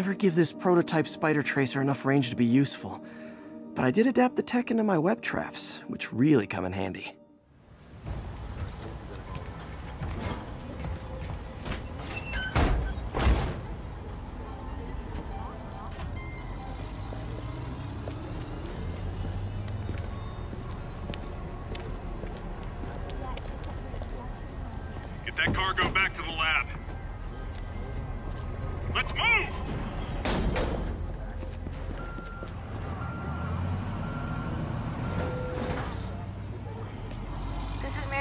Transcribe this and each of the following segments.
never give this prototype spider tracer enough range to be useful. But I did adapt the tech into my web traps, which really come in handy.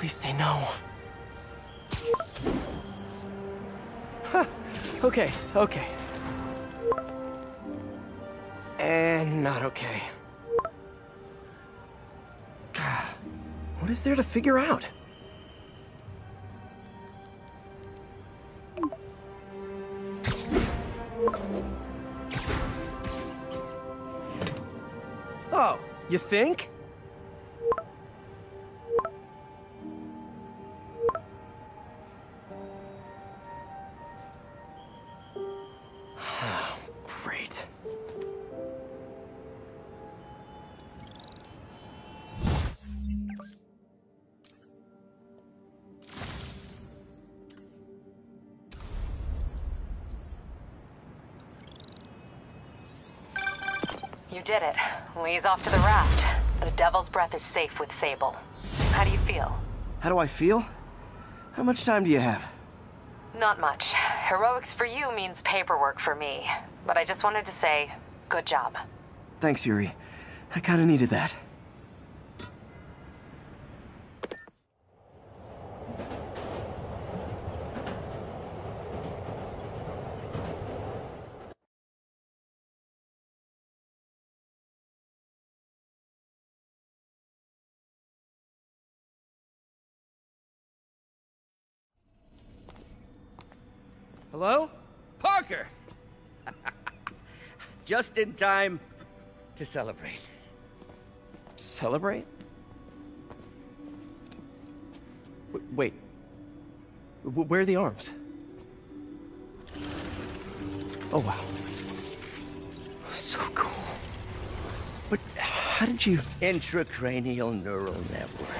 Please say no. Okay, okay. And not okay. Ah, what is there to figure out? Oh, you think? You did it. Lee's off to the raft. The Devil's Breath is safe with Sable. How do you feel? How do I feel? How much time do you have? Not much. Heroics for you means paperwork for me. But I just wanted to say, good job. Thanks, Yuri. I kinda needed that. Hello? Parker! Just in time to celebrate. Celebrate? W- wait. W- where are the arms? Oh, wow. So cool. But how did you... Intracranial neural network.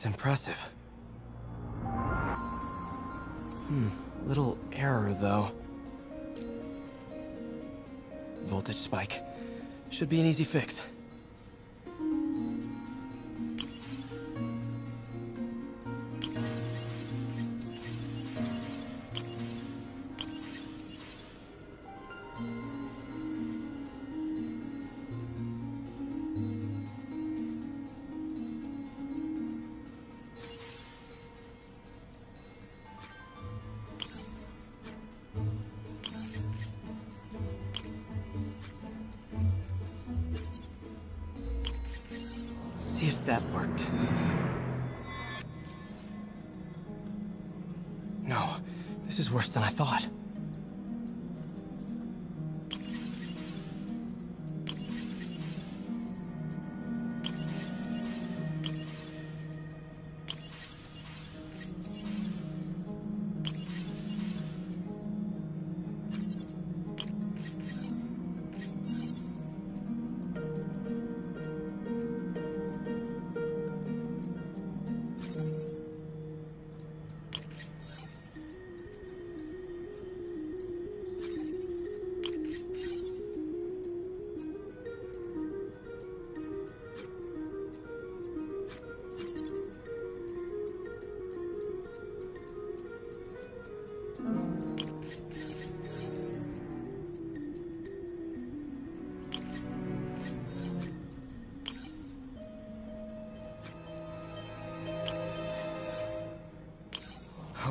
Is impressive. Hmm, little error, though. Voltage spike. Should be an easy fix.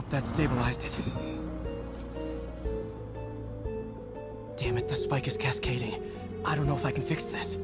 That stabilized it. Damn it, the spike is cascading. I don't know if I can fix this.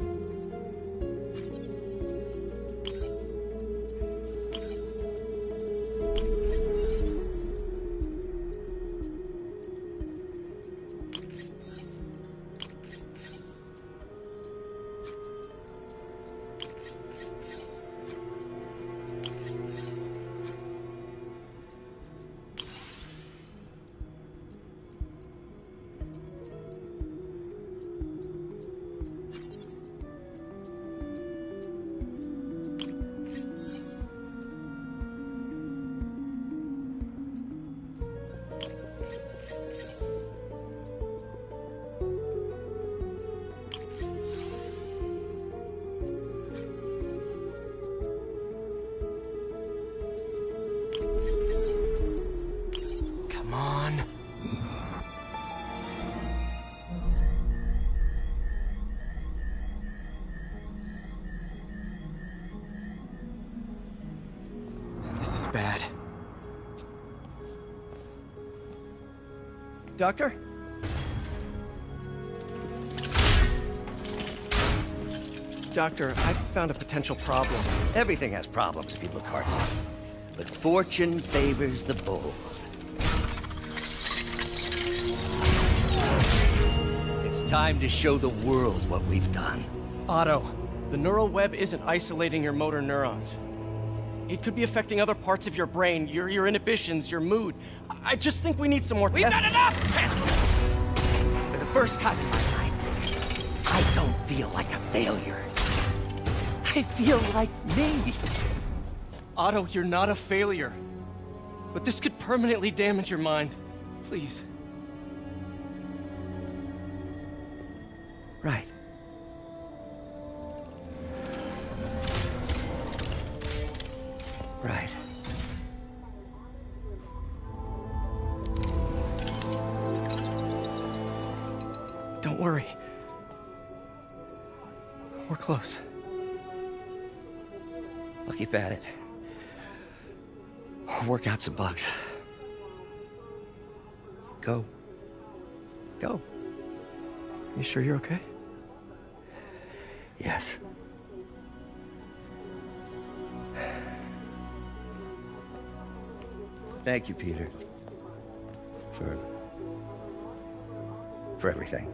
Doctor? Doctor, I found a potential problem. Everything has problems if you look hard enough. But fortune favors the bold. It's time to show the world what we've done. Otto, the neural web isn't isolating your motor neurons. It could be affecting other parts of your brain, your your inhibitions, your mood. I I just think we need some more We've tests. done enough! For the first time in my life, I don't feel like a failure. I feel like me. Otto, you're not a failure. But this could permanently damage your mind. Please. Right. Right. Close. I'll keep at it. I'll work out some bugs. Go. Go. You sure you're okay? Yes. Thank you, Peter. For. for everything.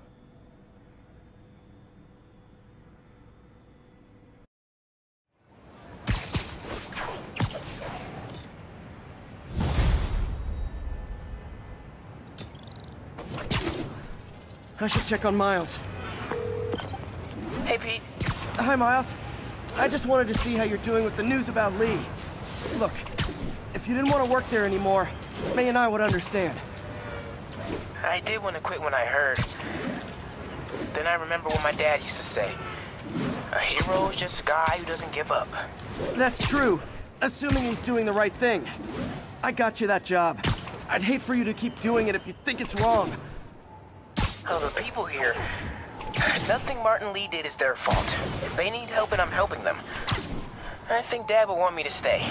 I should check on Miles. Hey, Pete. Hi, Miles. I just wanted to see how you're doing with the news about Lee. Look, if you didn't want to work there anymore, May and I would understand. I did want to quit when I heard. Then I remember what my dad used to say. A hero is just a guy who doesn't give up. That's true, assuming he's doing the right thing. I got you that job. I'd hate for you to keep doing it if you think it's wrong. Oh, the people here. Nothing Martin Lee did is their fault. They need help and I'm helping them. I think Dad would want me to stay.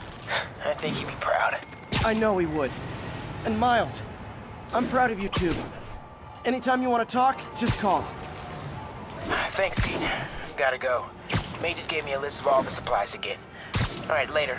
I think he'd be proud. I know he would. And Miles, I'm proud of you too. Anytime you want to talk, just call. Thanks, Pete. Gotta go. May just gave me a list of all the supplies to get. All right, later.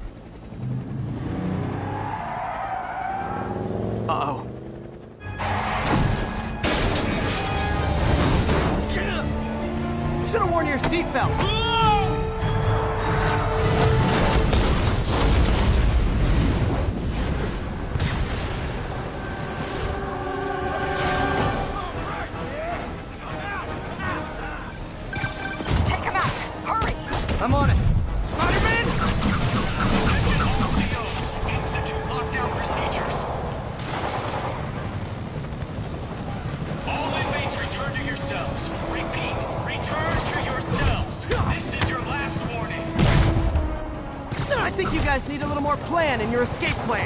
Guys need a little more plan in your escape plan.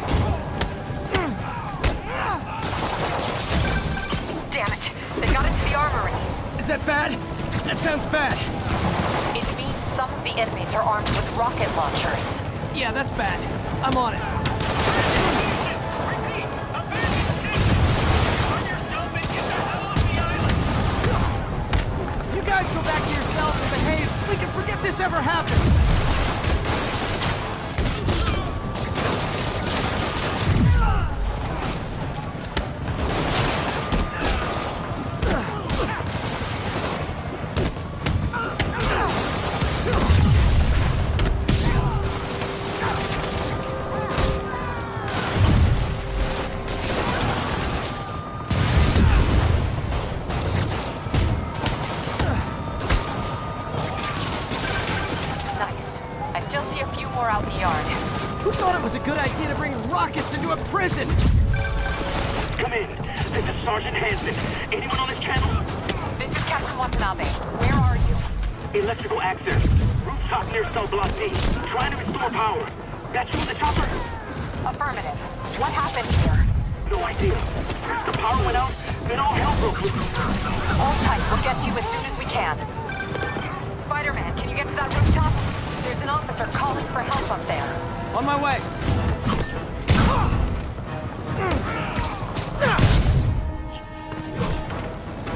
Damn it! They got into the armory. Is that bad? That sounds bad. It means some of the inmates are armed with rocket launchers. Yeah, that's bad. I'm on it. Repeat, abandon station.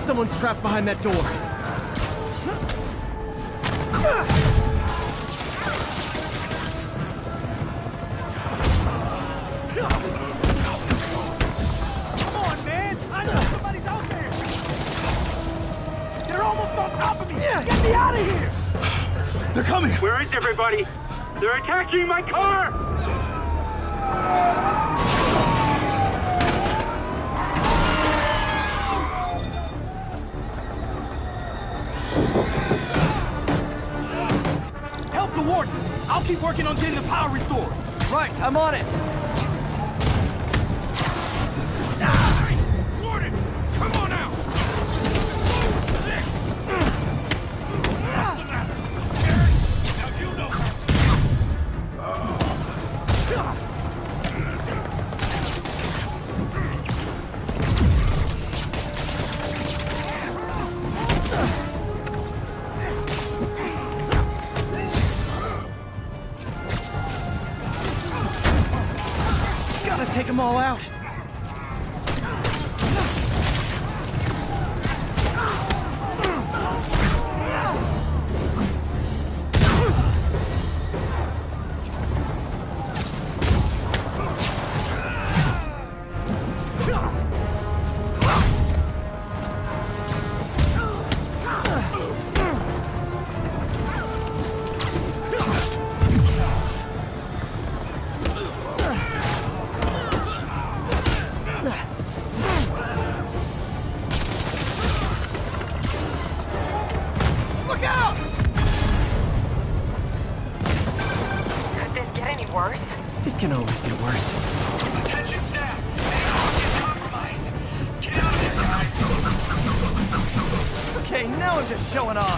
Someone's trapped behind that door. Come on, man. I know somebody's out there. They're almost on top of me. Get me out of here. They're coming. Where is everybody? They're attacking my car! Working on getting the power restored. Right, I'm on it. Get worse. Attention staff! Main is compromised! Get out of there, guys! Okay, now I'm just showing off.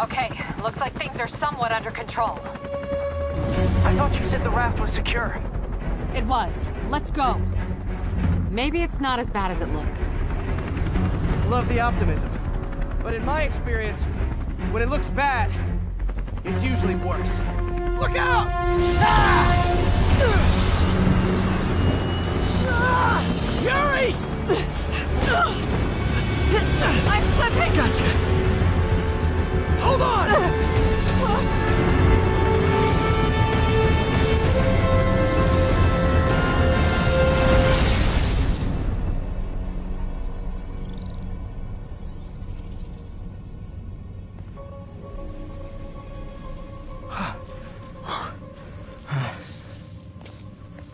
Okay, looks like things are somewhat under control. I thought you said the raft was secure. It was. Let's go. Maybe it's not as bad as it looks. Love the optimism. But in my experience, when it looks bad, it's usually worse. Look out! Ah! Ah! Yuri! I'm slipping! Gotcha. Hold on!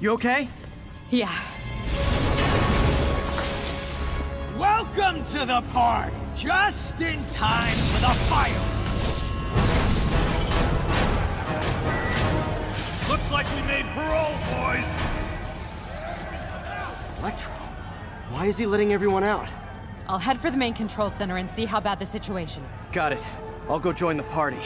You okay? Yeah. Welcome to the party! Just in time for the fire! Like we made parole, boys! Electro. Why is he letting everyone out? I'll head for the main control center and see how bad the situation is. Got it. I'll go join the party.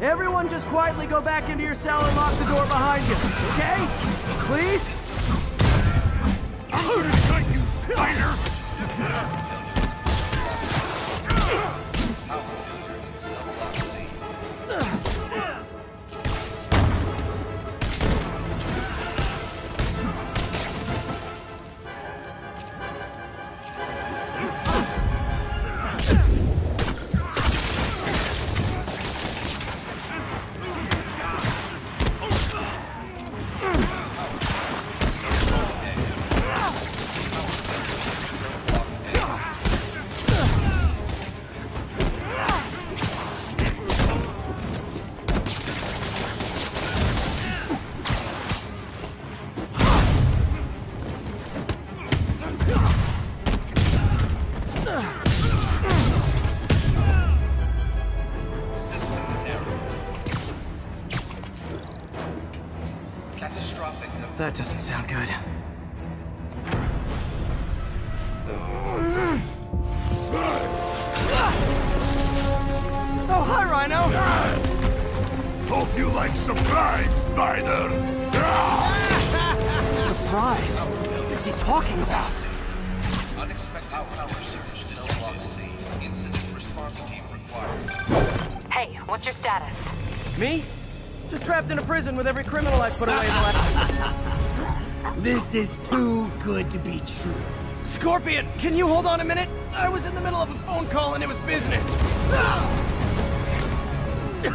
Everyone just quietly go back into your cell and lock the door behind you, okay? Please? I'm gonna cut you, spider! Oh, hi, Rhino! Hope you like surprise, Spider! Surprise! What's he talking about? Hey, what's your status? Me? Just trapped in a prison with every criminal I've put away in the last... This is too good to be true. Scorpion, can you hold on a minute? I was in the middle of a phone call and it was business. Lost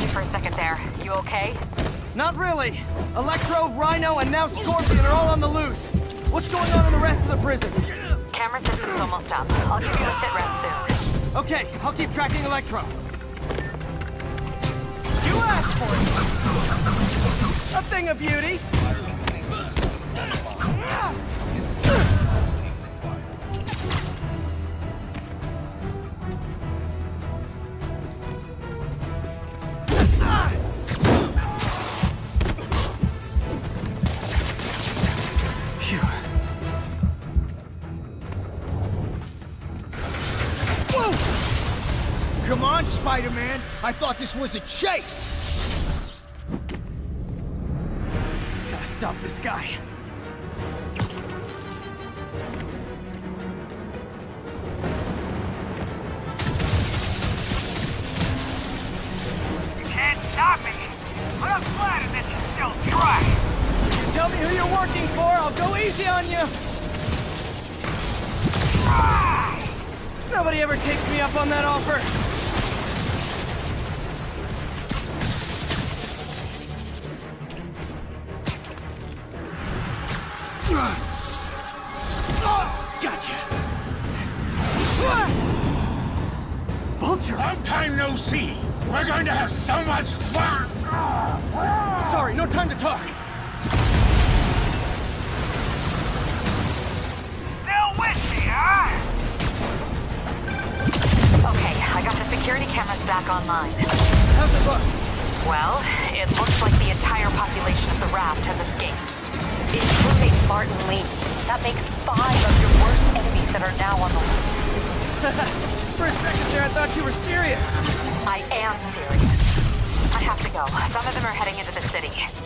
you for a second there. You okay? Not really. Electro, Rhino, and now Scorpion are all on the loose. What's going on in the rest of the prison? Camera system's almost up. I'll give you a sit rep soon. Okay, I'll keep tracking Electro. You asked for it! A thing of beauty! Come on, Spider-Man. I thought this was a chase. Stop this guy. You can't stop me. But I'm glad that you still try. You tell me who you're working for, I'll go easy on you. Nobody ever takes me up on that offer. Gotcha. Vulture! Long time no see! We're going to have so much fun! Sorry, no time to talk. Still with me, huh? Okay, I got the security cameras back online. How's it look? Well, it looks like the entire population of the raft has escaped. Martin Lee. That makes five of your worst enemies that are now on the loose. For a second there, I thought you were serious. I am serious. I have to go. Some of them are heading into the city.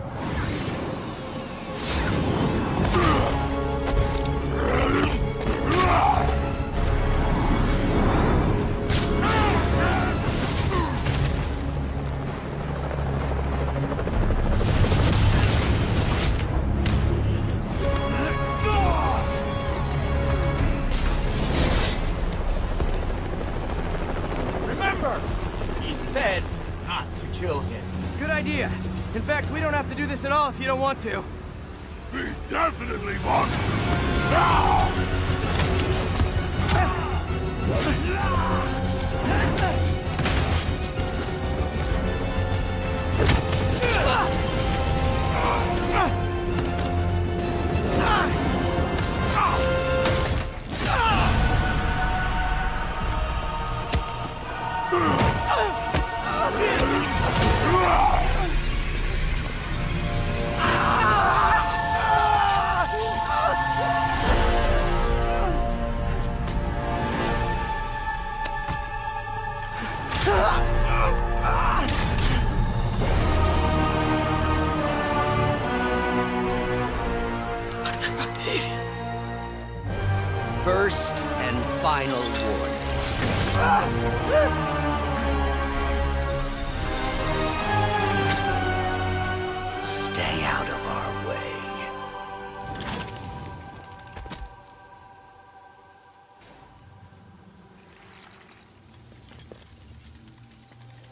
If you don't want to. We definitely want to. First